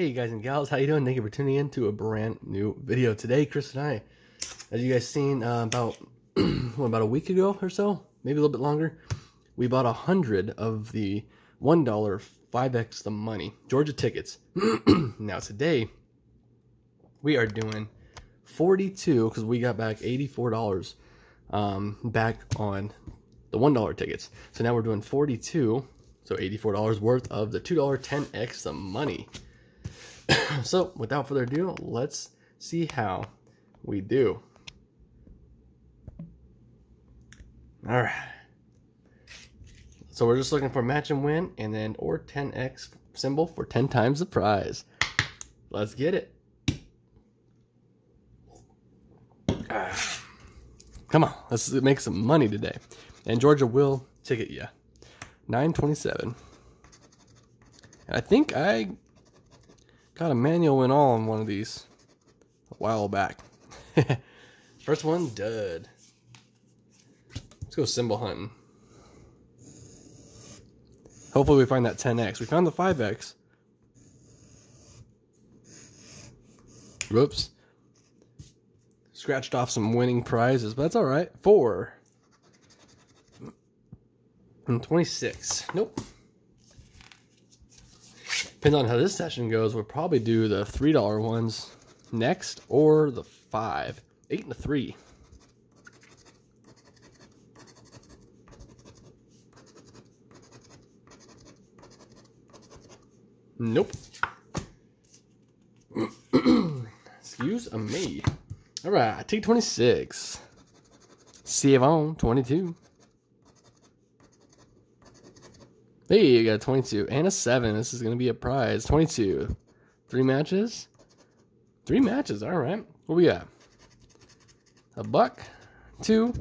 Hey guys and gals, how you doing? Thank you for tuning in to a brand new video today. Chris and I, as you guys seen uh, about about a week ago or so, maybe a little bit longer, we bought a hundred of the one dollar five x the money Georgia tickets. now today we are doing forty two because we got back eighty four dollars um, back on the one dollar tickets. So now we're doing forty two, so eighty four dollars worth of the two dollar ten x the money. so without further ado, let's see how we do. All right. So we're just looking for match and win and then or 10x symbol for 10 times the prize. Let's get it. Come on, let's make some money today. And Georgia will ticket you. 927. And I think I Got a manual and all on one of these a while back. First one, dud. Let's go symbol hunting. Hopefully we find that 10x. We found the 5x. Whoops. Scratched off some winning prizes, but that's alright. Four. And 26. Nope. Depends on how this session goes. We'll probably do the $3 ones next or the 5 8 and a 3. Nope. Excuse me. All right, take 26. Save on 22. Hey, you got a 22 and a 7. This is going to be a prize. 22. Three matches? Three matches. All right. What we got? A buck. Two.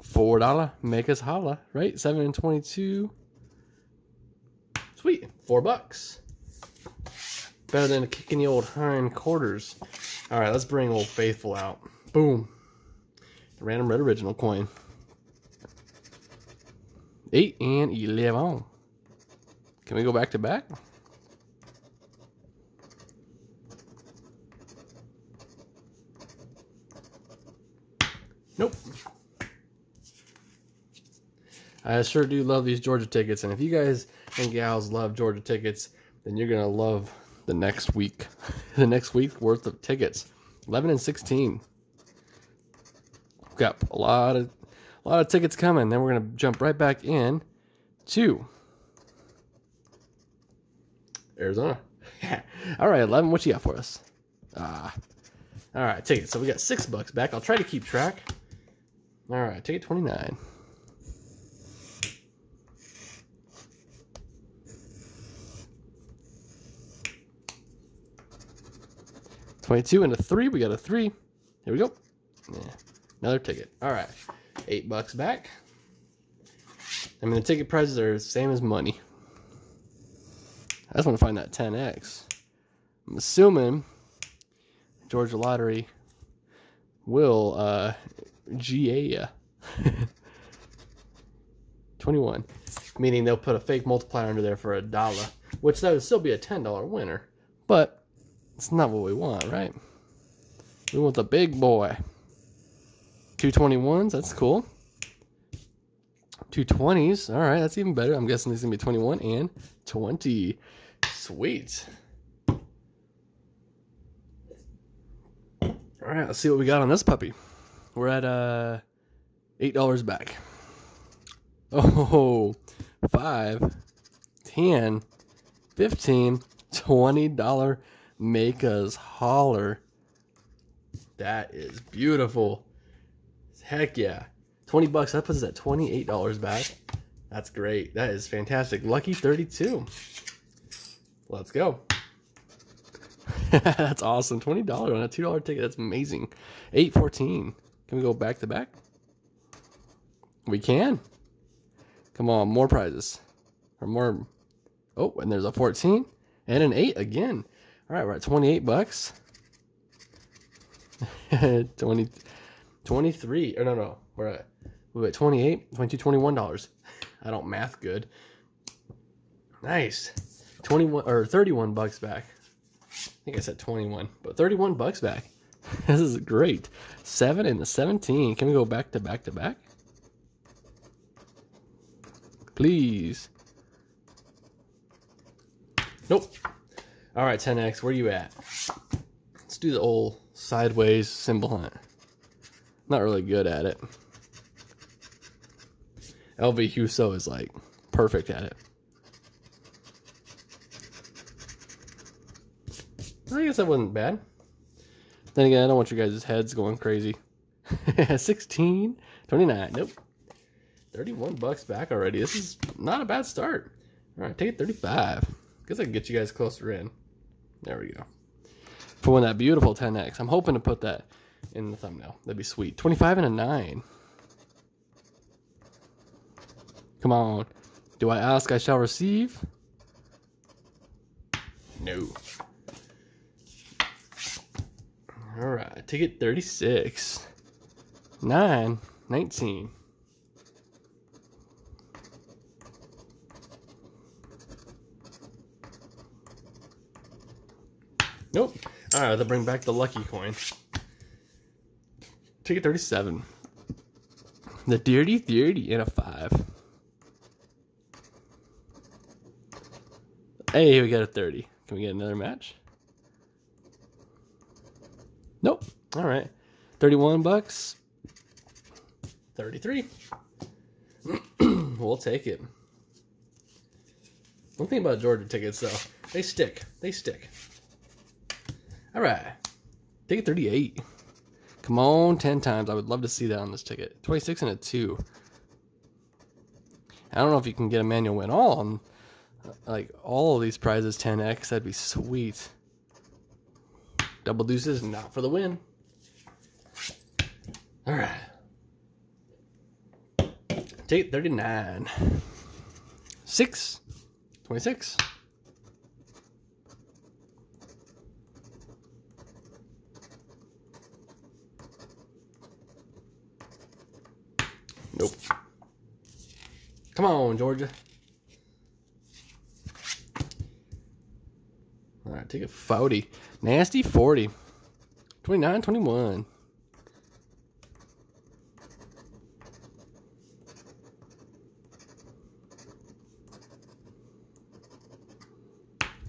Four dollar. Make us holla. Right? 7 and 22. Sweet. Four bucks. Better than kicking the old hind quarters. All right. Let's bring Old Faithful out. Boom. Random red original coin. 8 and 11. Can we go back to back? Nope. I sure do love these Georgia tickets. And if you guys and gals love Georgia tickets, then you're going to love the next week. the next week worth of tickets. 11 and 16. We've got a lot of a lot of tickets coming. Then we're going to jump right back in to Arizona. all right, 11, what you got for us? Ah. All right, take it. So we got six bucks back. I'll try to keep track. All right, take it 29. Twenty-two and a three. We got a three. Here we go. Yeah, another ticket. All right, eight bucks back. I mean, the ticket prices are the same as money. I just want to find that 10x. I'm assuming Georgia Lottery will uh, GA ya. 21. Meaning they'll put a fake multiplier under there for a dollar, which that would still be a $10 winner. But it's not what we want, right? We want the big boy. 221s, that's cool. 220s, all right, that's even better. I'm guessing these to be 21 and 20. Sweet. All right, let's see what we got on this puppy. We're at uh eight dollars back. Oh, five, ten, fifteen, twenty dollar make us holler. That is beautiful. Heck yeah. 20 bucks, that puts us at $28 back. That's great. That is fantastic. Lucky 32. Let's go. That's awesome. $20 on a $2 ticket. That's amazing. 814. Can we go back to back? We can. Come on, more prizes. Or more. Oh, and there's a 14 and an 8 again. All right, we're at 28 bucks. 20 23. Or no, no. We're at we're at 28, 22, 21 dollars. I don't math good. Nice. 21 or 31 bucks back. I think I said 21, but 31 bucks back. this is great. 7 and the 17. Can we go back to back to back? Please. Nope. All right, 10X, where you at? Let's do the old sideways symbol hunt. Not really good at it. LV Huso is like perfect at it. I guess that wasn't bad. Then again, I don't want you guys' heads going crazy. 16, 29, nope. 31 bucks back already. This is not a bad start. All right, take it 35. Guess I can get you guys closer in. There we go. For when that beautiful 10X. I'm hoping to put that in the thumbnail. That'd be sweet. 25 and a 9. Come on. Do I ask, I shall receive? No. All right, ticket 36. 9, 19. Nope. All right, let's bring back the lucky coin. Ticket 37. The dirty 30 and a 5. Hey, we got a 30. Can we get another match? Nope. All right. 31 bucks. 33. we'll take it. One thing about Georgia tickets, though, they stick. They stick. All right. Ticket 38. Come on, 10 times. I would love to see that on this ticket. 26 and a 2. I don't know if you can get a manual win all on like all of these prizes 10x. That'd be sweet. Double deuces, not for the win. All right. Take 39. 6. 26. Nope. Come on, Georgia. All right, take a 40. Nasty 40. 29, 21.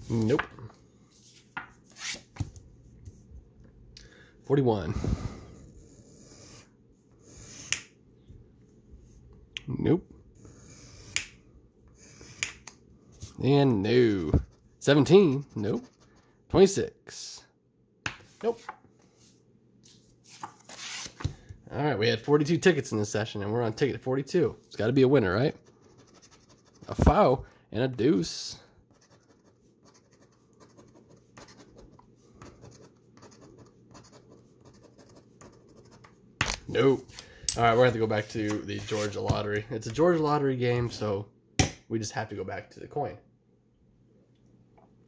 Nope. 41. Nope. And no. 17. Nope. 26. Nope. All right, we had 42 tickets in this session, and we're on ticket 42. It's got to be a winner, right? A foul and a deuce. Nope. All right, we're going to have to go back to the Georgia lottery. It's a Georgia lottery game, so we just have to go back to the coin.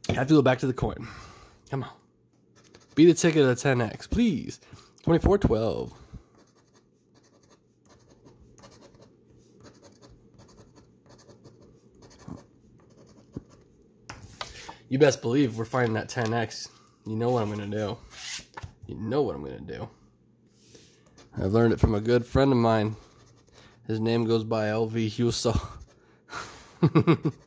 Have to go back to the coin. Come on. Be the ticket of 10x, please. 2412. You best believe we're finding that 10x. You know what I'm going to do. You know what I'm going to do. I've learned it from a good friend of mine. His name goes by LV Huso.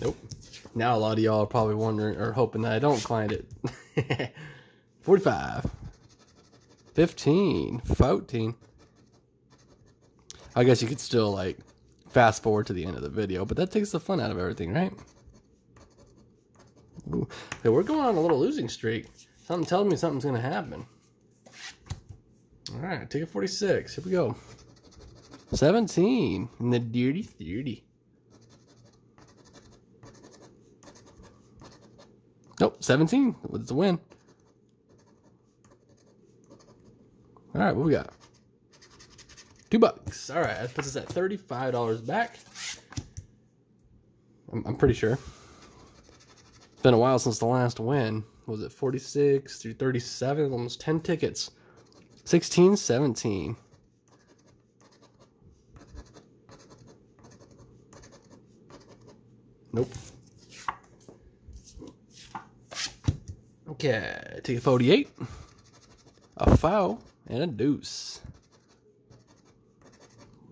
Nope. Now a lot of y'all are probably wondering or hoping that I don't find it. 45. 15. 14. I guess you could still like fast forward to the end of the video, but that takes the fun out of everything, right? Ooh. We're going on a little losing streak. Something tells me something's going to happen. All right, take a 46. Here we go. 17 in the dirty 30. Nope, 17. It's a win. All right, what we got? Two bucks. All right, that puts us at $35 back. I'm, I'm pretty sure. It's been a while since the last win. Was it 46 through 37? Almost 10 tickets. 16, 17. Nope. Okay, take a 48, a foul, and a deuce.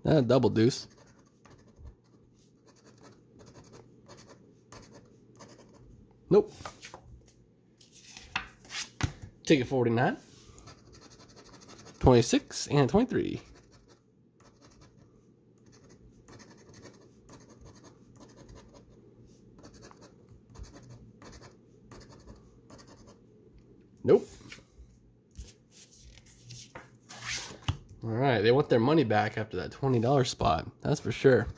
And a double deuce. Nope. Take a 49, 26, and 23. Nope. All right, they want their money back after that $20 spot. That's for sure.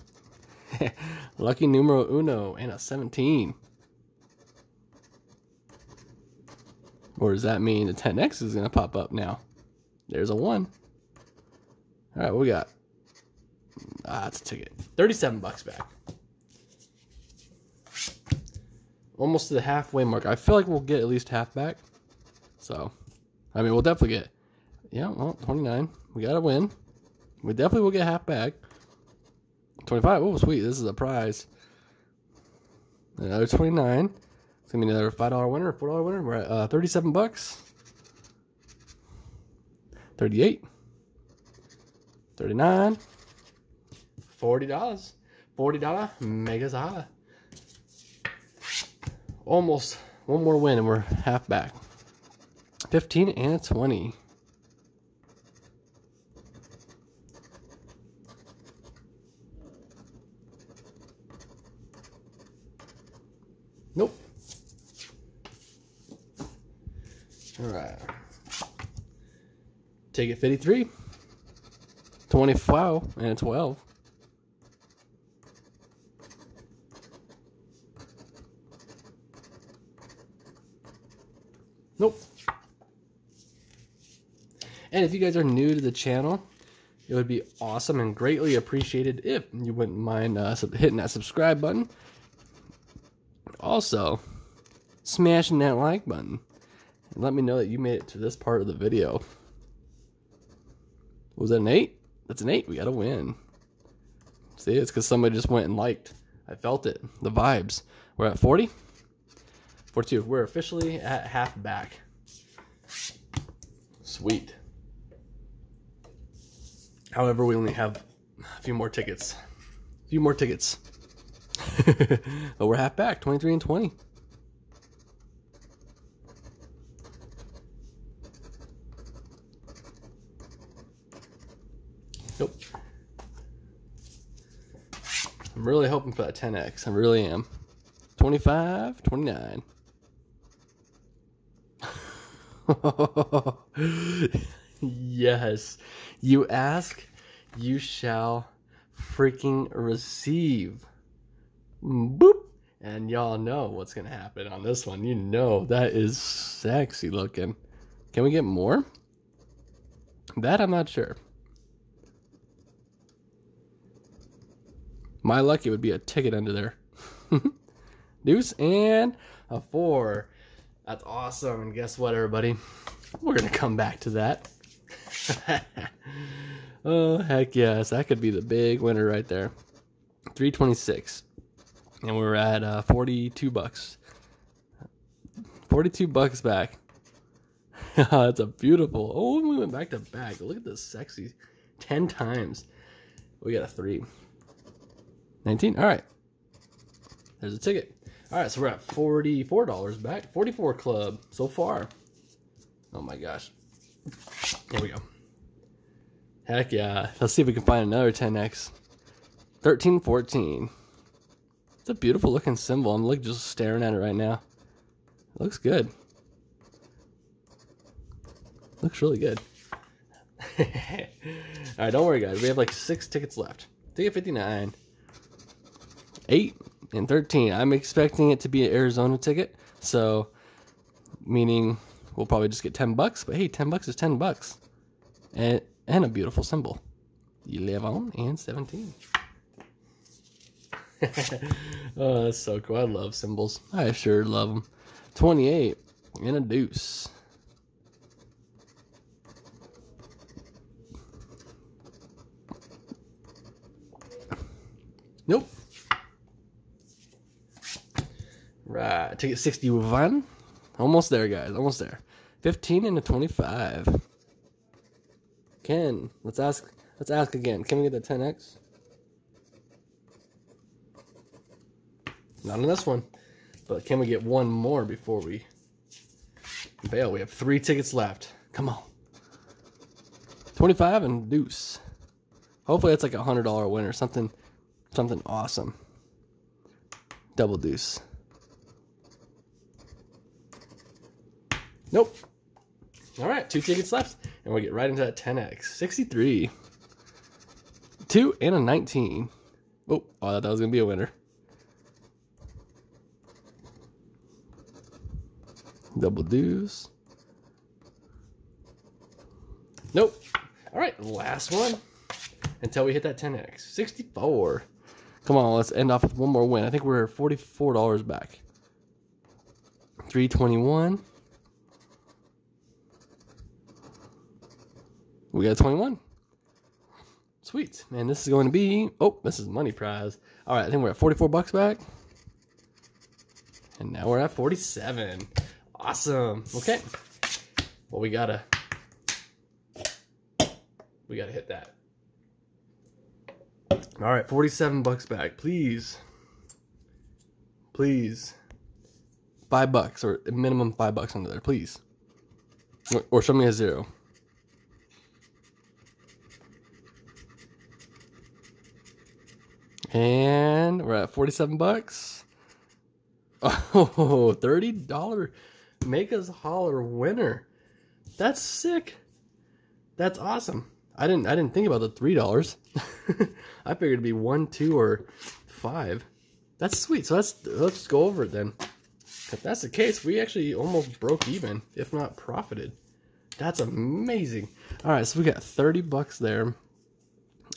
Lucky numero uno and a 17. Or does that mean the 10X is going to pop up now? There's a 1. All right, what we got? Ah, that's a ticket. 37 bucks back. Almost to the halfway mark. I feel like we'll get at least half back. So, I mean, we'll definitely get, yeah, well, 29. We got to win. We definitely will get half back. 25. Oh, sweet. This is a prize. Another 29. It's going to be another $5 winner, $4 winner. We're at uh, 37 bucks. 38. 39. $40. $40 Megazada. Almost one more win and we're half back. 15 and a 20. Nope. All right. Take it 53. 25 and a 12. Nope. And if you guys are new to the channel, it would be awesome and greatly appreciated if you wouldn't mind uh, hitting that subscribe button. Also, smashing that like button. And let me know that you made it to this part of the video. Was that an 8? That's an 8. We got to win. See, it's because somebody just went and liked. I felt it. The vibes. We're at 40. 42. We're officially at half back. Sweet. However, we only have a few more tickets. A few more tickets. but we're half back, 23 and 20. Nope. I'm really hoping for that 10x. I really am. 25, 29. yes. You ask, you shall freaking receive. Boop. And y'all know what's going to happen on this one. You know that is sexy looking. Can we get more? That I'm not sure. My lucky would be a ticket under there. Deuce and a four. That's awesome. And guess what, everybody? We're going to come back to that. oh, heck yes. That could be the big winner right there. 326 And we're at uh, 42 bucks. 42 bucks back. That's a beautiful. Oh, we went back to back. Look at this sexy. 10 times. We got a 3. 19. All right. There's a ticket. All right, so we're at $44 back. 44 club so far. Oh my gosh. Here we go. Heck yeah. Let's see if we can find another 10x. 1314. It's a beautiful looking symbol. I'm like just staring at it right now. It looks good. Looks really good. Alright, don't worry guys. We have like six tickets left. Ticket 59. 8 and 13. I'm expecting it to be an Arizona ticket, so meaning we'll probably just get 10 bucks, but hey, 10 bucks is 10 bucks. And and a beautiful symbol. 11 and 17. oh, that's so cool. I love symbols. I sure love them. 28 and a deuce. Nope. right, ticket 61. Almost there, guys. Almost there. 15 and a 25. Ken, let's ask. Let's ask again. Can we get the 10x? Not on this one. But can we get one more before we bail? We have three tickets left. Come on. 25 and deuce. Hopefully it's like a hundred dollar win or something something awesome. Double deuce. Nope. All right, two tickets left, and we get right into that 10x. 63. Two and a 19. Oh, I thought that was going to be a winner. Double deuce. Nope. All right, last one until we hit that 10x. 64. Come on, let's end off with one more win. I think we're $44 back. 321. We got 21. Sweet. Man, this is going to be... Oh, this is money prize. All right, I think we're at 44 bucks back. And now we're at 47. Awesome. Okay. Well, we gotta... We gotta hit that. All right, 47 bucks back. Please. Please. Five bucks or minimum five bucks under there, please. Or show me a zero. And we're at 47 bucks. Oh, $30 make us holler winner. That's sick. That's awesome. I didn't I didn't think about the three dollars. I figured it'd be one, two, or five. That's sweet. So let's let's go over it then. If that's the case, we actually almost broke even, if not profited. That's amazing. All right, so we got 30 bucks there.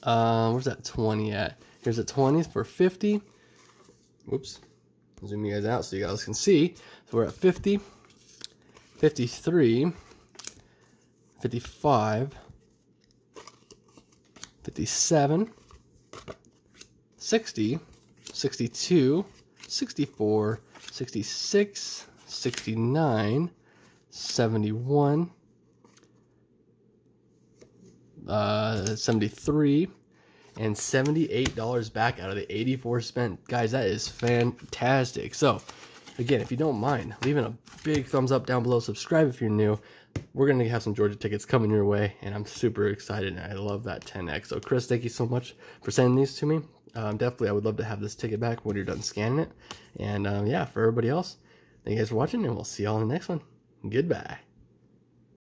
Uh, where's that 20 at? Here's a 20 for 50. Whoops. Zoom you guys out so you guys can see. So we're at 50, 53, 55, 57, 60, 62, 64, 66, 69, 71, uh, 73, and $78 back out of the 84 spent. Guys, that is fantastic. So, again, if you don't mind, leaving a big thumbs up down below, subscribe if you're new we're going to have some Georgia tickets coming your way, and I'm super excited, and I love that 10X. So, Chris, thank you so much for sending these to me. Um, definitely, I would love to have this ticket back when you're done scanning it. And, um, yeah, for everybody else, thank you guys for watching, and we'll see y'all in the next one. Goodbye.